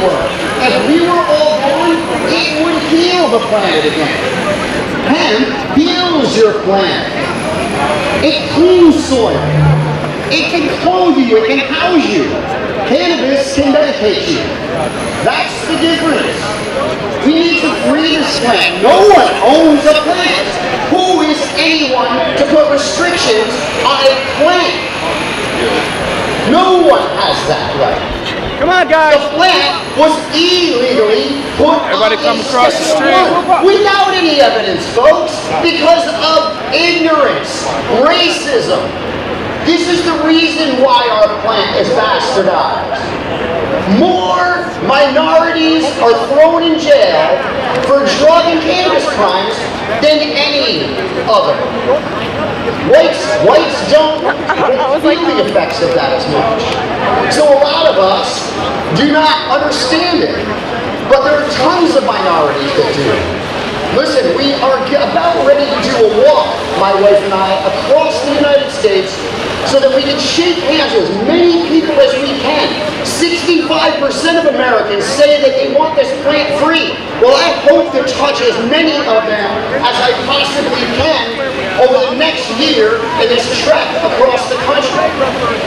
If we were all gone, it would heal the planet again. Hemp heals your planet. It cleans soil. It can clothe you. It can house you. Cannabis can medicate you. That's the difference. We need to free this plant. No one owns a plant. Who is anyone to put restrictions on a plant? No one has that right. Come on, guys. The guys. plant was illegally put Everybody on come across the Schedule street. Without any evidence, folks, because of ignorance, racism. This is the reason why our plant is bastardized. More minorities are thrown in jail for drug and cannabis crimes than any other. Whites, whites don't feel the oh. effects of that as much. So a lot of us do not understand it. But there are tons of minorities that do. Listen, we are about ready to do a walk, my wife and I, across the United States so that we can shake hands with as many people as we can. 65% of Americans say that they want this plant free. Well, I hope to touch as many of them as I possibly can over the next year in this trek across the country.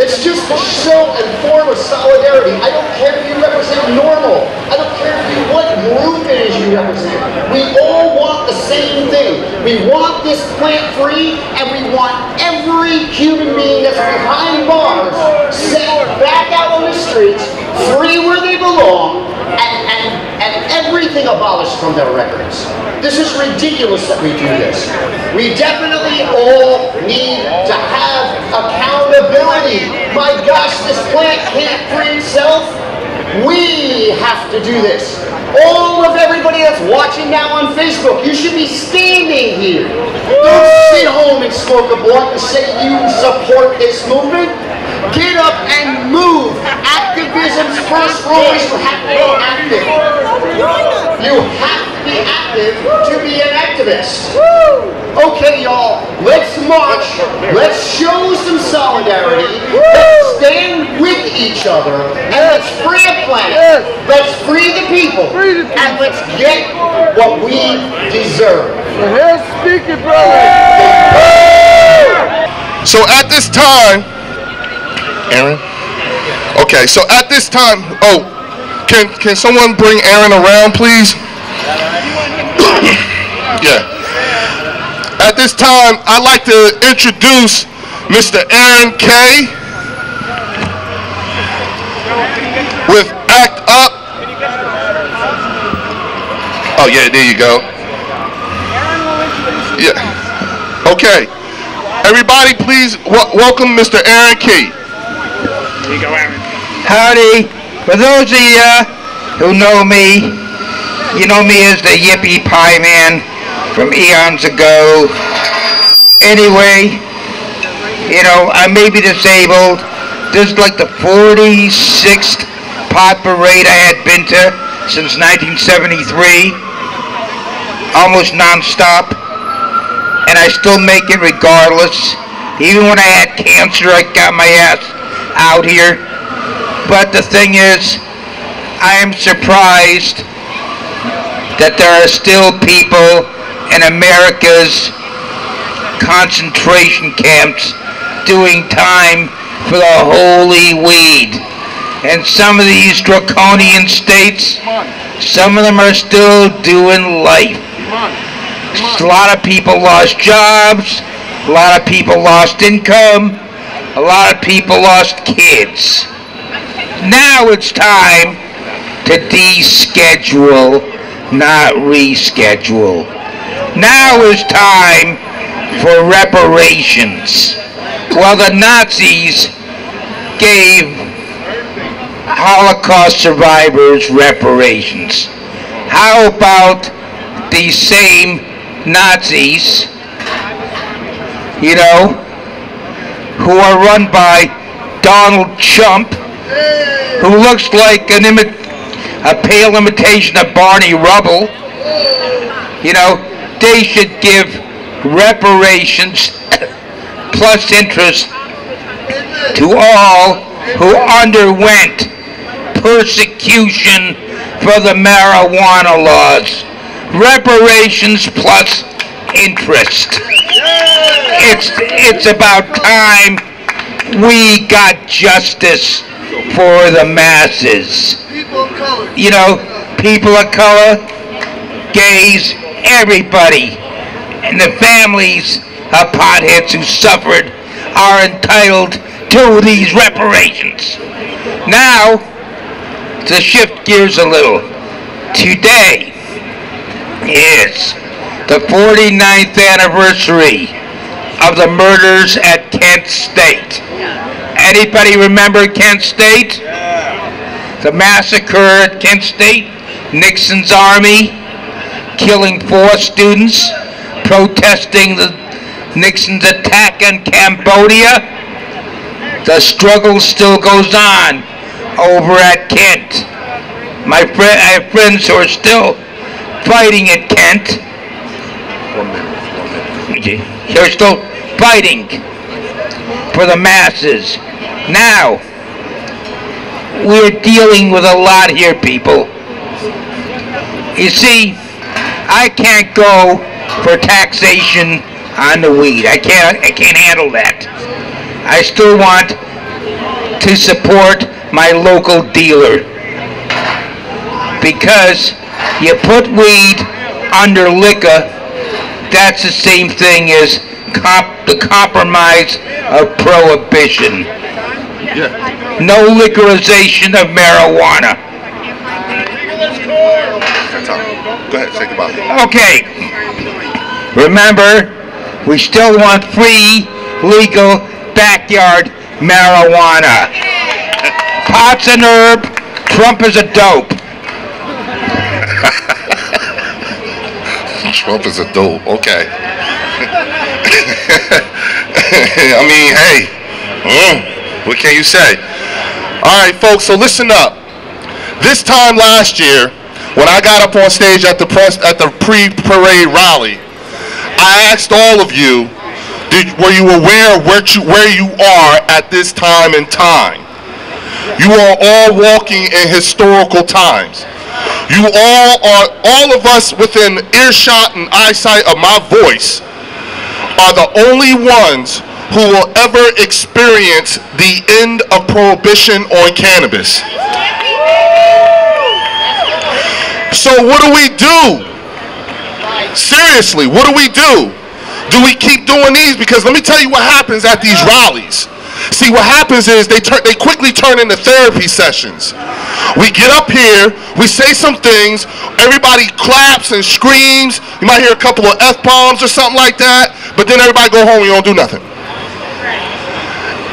It's just a show and form of solidarity. I don't care if you represent normal. I don't care if you, what group it is you represent. We all want the same thing. We want this plant free and we want every human being that's behind bars set back out streets, free where they belong, and, and, and everything abolished from their records. This is ridiculous that we do this. We definitely all need to have accountability. My gosh, this plant can't free itself. We have to do this. All of everybody that's watching now on Facebook, you should be standing here. Don't sit home and smoke a blunt and say you support this movement. Get up and move. Activism's first rule is to have to be active. You have to be active to be an activist. Okay, y'all, let's march. Let's show some solidarity. Let's stand with each other. And let's free a planet. Let's free the people. Free the people. And let's get what we deserve. Here's speaking, brother. So at this time, Aron. Okay, so at this time, oh, can can someone bring Aron around, please? yeah. At this time, I'd like to introduce Mr. Aron Kay with Act Up. Oh yeah, there you go. Yeah. Okay. Everybody, please welcome Mr. Aron Kay. Howdy. For those of you who know me, you know me as the Yippie Pieman from eons ago. Anyway, you know, I may be disabled. This is like the 46th pot parade I had been to since 1973. Almost non-stop. And I still make it regardless. Even when I had cancer, I got my ass out here. But the thing is, I am surprised that there are still people in America's concentration camps doing time for the holy weed. And some of these draconian states, some of them are still doing life. A lot of people lost jobs, a lot of people lost income, a lot of people lost kids. Now it's time to deschedule, not reschedule. Now is time for reparations. Well, the Nazis gave Holocaust survivors reparations. How about these same Nazis, you know, who are run by Donald Trump, who looks like an imi- a pale imitation of Barney Rubble. You know, they should give reparations plus interest to all who underwent persecution for the marijuana laws. Reparations plus interest. It's, it's about time we got justice for the masses. You know, people of color, gays, everybody, and the families of potheads who suffered are entitled to these reparations. Now, to shift gears a little, today is the 49th anniversary of the murders at Kent State. Anybody remember Kent State? The massacre at Kent State, Nixon's army killing four students, protesting the Nixon's attack on Cambodia. The struggle still goes on over at Kent. My friend, I have friends who are still fighting at Kent. Okay. They're still fighting for the masses. Now, we're dealing with a lot here, people. You see, I can't go for taxation on the weed. I can't I can't handle that. I still want to support my local dealer because you put weed under liquor, that's the same thing as comp- the compromise of prohibition. No liquorization of marijuana. Go ahead, say goodbye. Okay. Remember, we still want free, legal, backyard marijuana. Pot's an herb, Trump is a dope. Trump is a dope. Okay. I mean, hey, mm, what can you say? All right, folks. So listen up. This time last year, when I got up on stage at the press at the pre-parade rally, I asked all of you, did, were you aware of where you, where you are at this time in time? You are all walking in historical times. You all are, all of us within earshot and eyesight of my voice are the only ones who will ever experience the end of prohibition on cannabis. So what do we do? Seriously, what do we do? Do we keep doing these? Because let me tell you what happens at these rallies. See, what happens is they turn, they quickly turn into therapy sessions. We get up here, we say some things, everybody claps and screams. You might hear a couple of f bombs or something like that, but then everybody go home and you don't do nothing.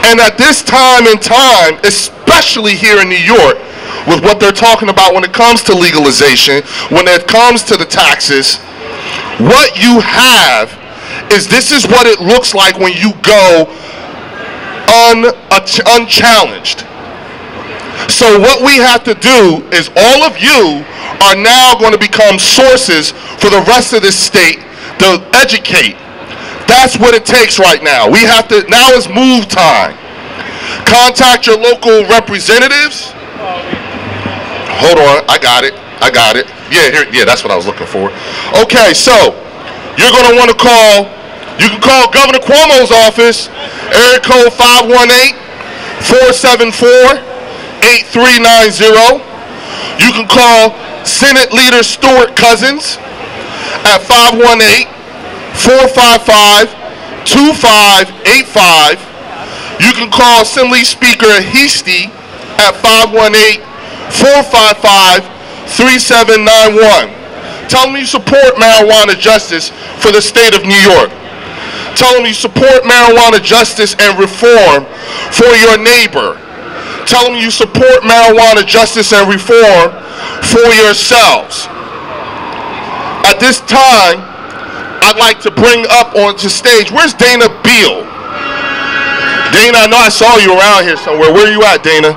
And at this time in time, especially here in New York, with what they're talking about when it comes to legalization, when it comes to the taxes, what you have is this is what it looks like when you go un, unchallenged. So what we have to do is all of you are now going to become sources for the rest of this state to educate. That's what it takes right now. We have to, now is move time. Contact your local representatives. Hold on, I got it. I got it. Yeah, here, yeah, that's what I was looking for. Okay, so you're going to want to call, you can call Governor Cuomo's office, area code 518-474-8390. You can call Senate Leader Stewart-Cousins at 518-455-2585. You can call Assembly Speaker Heastie at 518-455-3791. Tell them you support marijuana justice for the state of New York. Tell them you support marijuana justice and reform for your neighbor. Tell them you support marijuana justice and reform for yourselves. At this time, I'd like to bring up onto stage, where's Dana Beal? Dana, I know I saw you around here somewhere. Where are you at, Dana?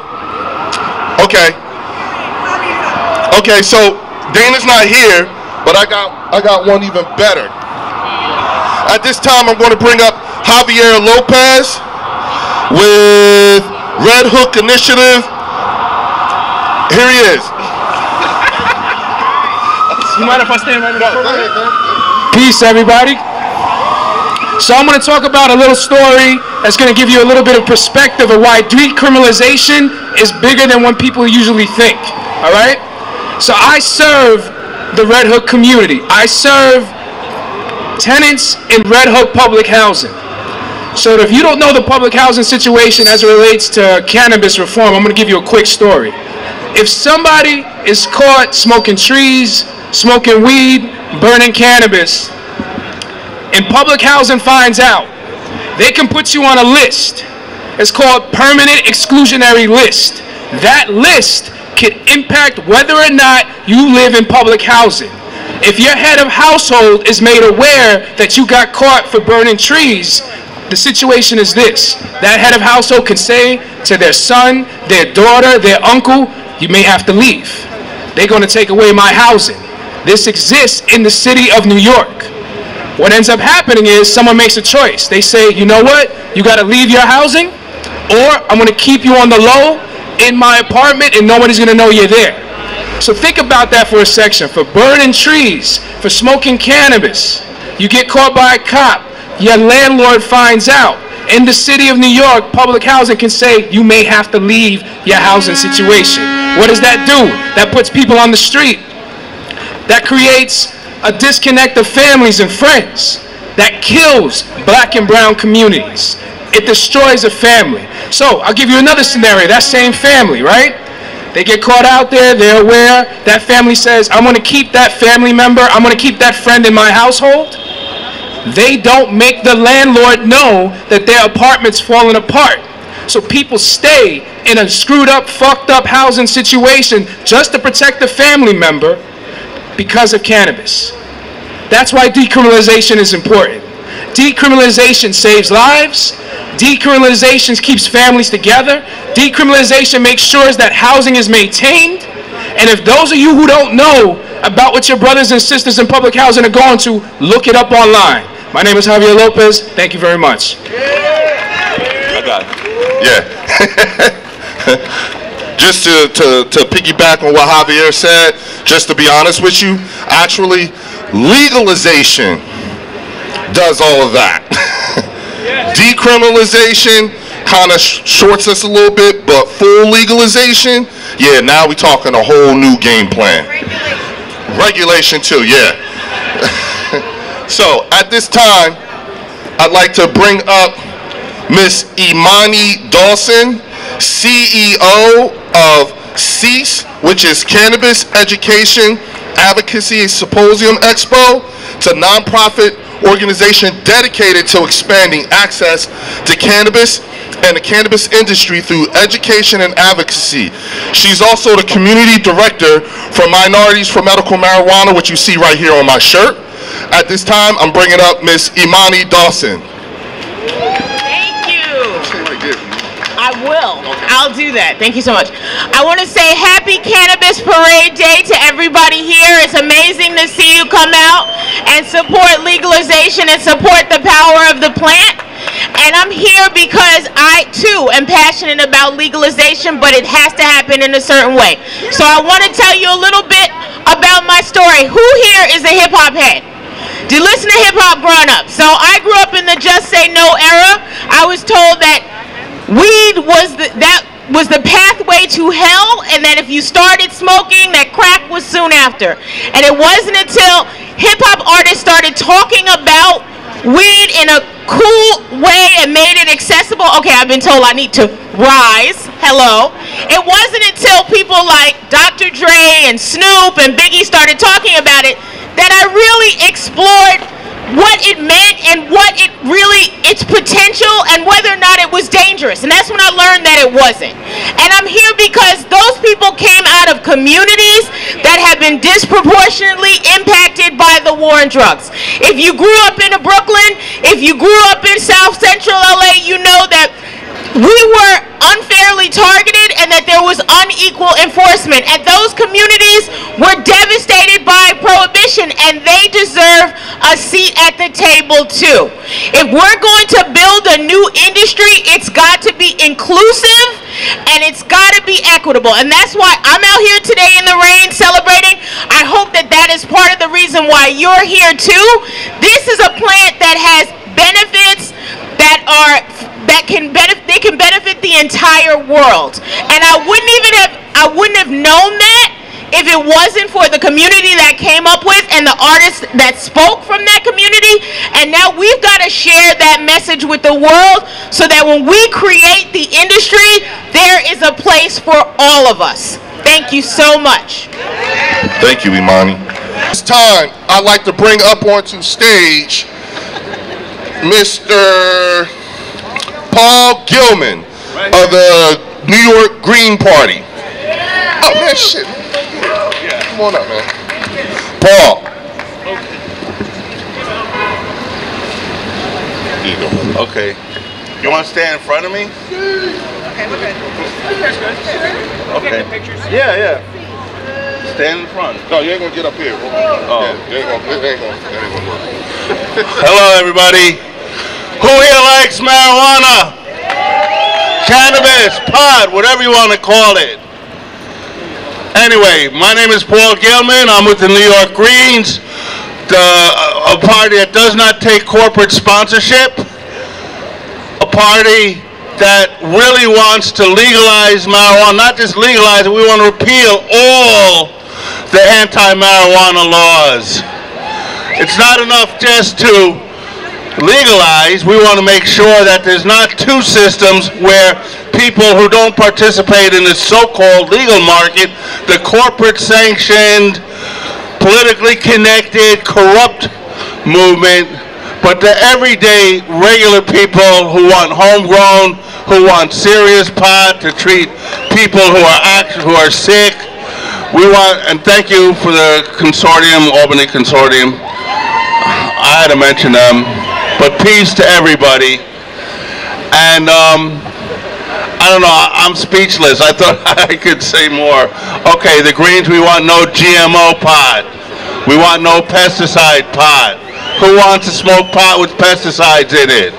Okay. Okay, so Dana's not here, but I got I got one even better. At this time, I'm going to bring up Javier Lopez with Red Hook Initiative. Here he is. You mind if I stand right in front of Peace, everybody. So I'm going to talk about a little story that's going to give you a little bit of perspective of why decriminalization is bigger than what people usually think. All right? So I serve the Red Hook community. I serve tenants in Red Hook public housing. So if you don't know the public housing situation as it relates to cannabis reform, I'm going to give you a quick story. If somebody is caught smoking trees, smoking weed, burning cannabis, and public housing finds out, they can put you on a list. It's called permanent exclusionary list. That list can impact whether or not you live in public housing. If your head of household is made aware that you got caught for burning trees, the situation is this. That head of household can say to their son, their daughter, their uncle, you may have to leave. They're going to take away my housing. This exists in the city of New York. What ends up happening is someone makes a choice. They say, you know what? You got to leave your housing, or I'm going to keep you on the low in my apartment and nobody's going to know you're there. So think about that for a section. For burning trees, for smoking cannabis, you get caught by a cop, your landlord finds out. In the city of New York, public housing can say you may have to leave your housing situation. What does that do? That puts people on the street. That creates a disconnect of families and friends. That kills black and brown communities. It destroys a family. So I'll give you another scenario. That same family, right? They get caught out there, they're aware. That family says, I'm going to keep that family member, I'm going to keep that friend in my household. They don't make the landlord know that their apartment's falling apart. So people stay in a screwed up, fucked up housing situation just to protect the family member because of cannabis. That's why decriminalization is important. Decriminalization saves lives. Decriminalization keeps families together. Decriminalization makes sure that housing is maintained. And if those of you who don't know about what your brothers and sisters in public housing are going to, look it up online. My name is Javier Lopez. Thank you very much. I got it. Yeah. just to, to, to piggyback on what Javier said, just to be honest with you, actually, legalization does all of that. Decriminalization kind of sh- shorts us a little bit, but full legalization, yeah, now we're talking a whole new game plan. Regulation too, yeah. so at this time, I'd like to bring up Miss Imani Dawson, CEO of CEASE, which is Cannabis Education Advocacy Symposium Expo. It's a nonprofit organization dedicated to expanding access to cannabis and the cannabis industry through education and advocacy. She's also the community director for Minorities for Medical Marijuana, which you see right here on my shirt. At this time, I'm bringing up Miss Imani Dawson. I will. I'll do that. Thank you so much. I want to say happy Cannabis Parade Day to everybody here. It's amazing to see you come out and support legalization and support the power of the plant. And I'm here because I too am passionate about legalization, but it has to happen in a certain way. So I want to tell you a little bit about my story. Who here is a hip hop head? Do you listen to hip hop growing up? So I grew up in the Just Say No era. I was told that weed was the, that was the pathway to hell, and that if you started smoking, that crack was soon after. And it wasn't until hip hop artists started talking about weed in a cool way and made it accessible. Okay, I've been told I need to rise. Hello. It wasn't until people like Dr. Dre and Snoop and Biggie started talking about it that I really explored what it meant and what it really its potential and whether or not it was dangerous. And that's when i learned that it wasn't. And i'm here because those people came out of communities that have been disproportionately impacted by the war on drugs. If you grew up in a brooklyn if you grew up in south central la you know that we were unfairly targeted and that there was unequal enforcement. And those communities were devastated by prohibition and they deserve a seat at the table too. If we're going to build a new industry, it's got to be inclusive and it's got to be equitable. And that's why I'm out here today in the rain celebrating. I hope that that is part of the reason why you're here too. This is a plant that has benefits that are that can benefit they can benefit the entire world. And I wouldn't even have I wouldn't have it wasn't for the community that came up with and the artists that spoke from that community. And now we've got to share that message with the world so that when we create the industry, there is a place for all of us. Thank you so much. Thank you, Imani. This time, I'd like to bring up onto stage Mr. Paul Gilman of the New York Green Party. Oh, man, shit. Come on up, man. Paul. Here you go. Okay. You want to stand in front of me? Okay. Okay. Yeah, yeah. Stand in front. No, you ain't gonna get up here. Oh. Yeah, you ain't gonna, it ain't gonna, ain't gonna work. Hello, everybody. Who here likes marijuana? Cannabis, pot, whatever you want to call it. Anyway, my name is Paul Gilman. I'm with the New York Greens, the, a party that does not take corporate sponsorship, a party that really wants to legalize marijuana, not just legalize it, we want to repeal all the anti-marijuana laws. It's not enough just to legalize, we want to make sure that there's not two systems where people who don't participate in the so-called legal market, the corporate sanctioned, politically connected, corrupt movement, but the everyday regular people who want homegrown, who want serious pot to treat people who are act, who are sick. We want, and thank you for the consortium, Albany Consortium. I had to mention them, but peace to everybody. And um, I don't know, I'm speechless. I thought I could say more. Okay, the Greens, we want no GMO pot. We want no pesticide pot. Who wants to smoke pot with pesticides in it?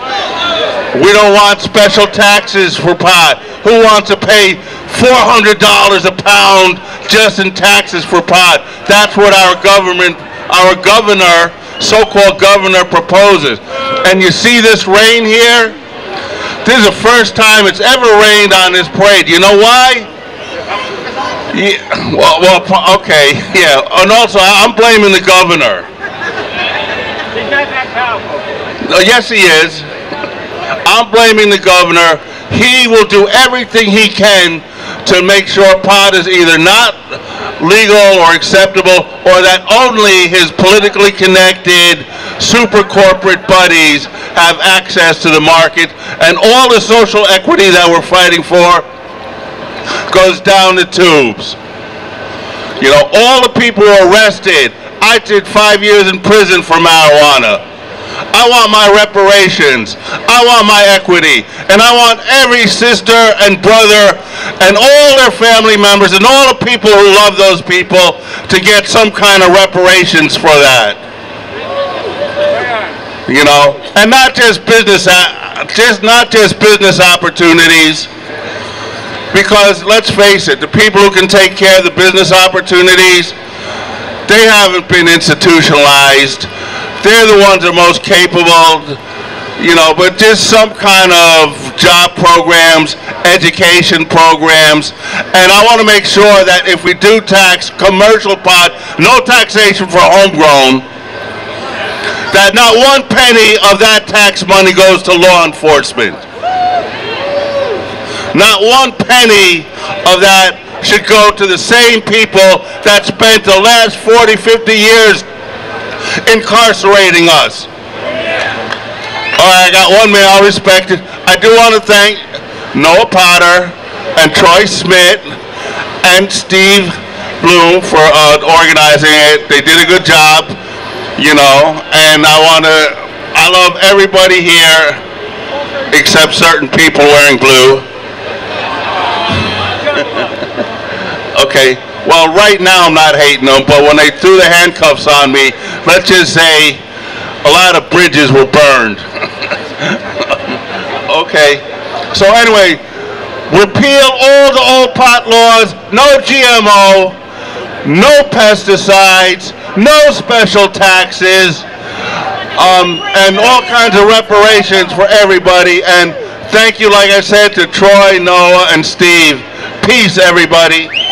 We don't want special taxes for pot. Who wants to pay $400 a pound just in taxes for pot? That's what our government, our governor, so-called governor proposes. And you see this rain here? This is the first time it's ever rained on this parade. You know why? Yeah, well, well, okay, yeah. And also, I'm blaming the governor. Uh, yes, he is. I'm blaming the governor. He will do everything he can to make sure pot is either not legal or acceptable or that only his politically connected super corporate buddies have access to the market and all the social equity that we're fighting for goes down the tubes. You know, all the people who are arrested, I did five years in prison for marijuana. I want my reparations. I want my equity. And I want every sister and brother and all their family members and all the people who love those people to get some kind of reparations for that. You know, and not just business, uh, just not just business opportunities. Because let's face it, the people who can take care of the business opportunities, they haven't been institutionalized. They're the ones that are most capable, you know, but just some kind of job programs, education programs. And I want to make sure that if we do tax commercial pot, no taxation for homegrown, that not one penny of that tax money goes to law enforcement. Not one penny of that should go to the same people that spent the last 40, 50 years incarcerating us. All right, I got one man, I'll respect it. I do want to thank Noah Potter and Troy Smith and Steve Bloom for uh, organizing it. They did a good job, you know, and I want to, I love everybody here except certain people wearing blue. Okay, well, right now I'm not hating them, but when they threw the handcuffs on me, let's just say a lot of bridges were burned. okay, so anyway, repeal all the old pot laws, no GMO, no pesticides, no special taxes, um, and all kinds of reparations for everybody. And thank you, like I said, to Troy, Noah, and Steve. Peace, everybody.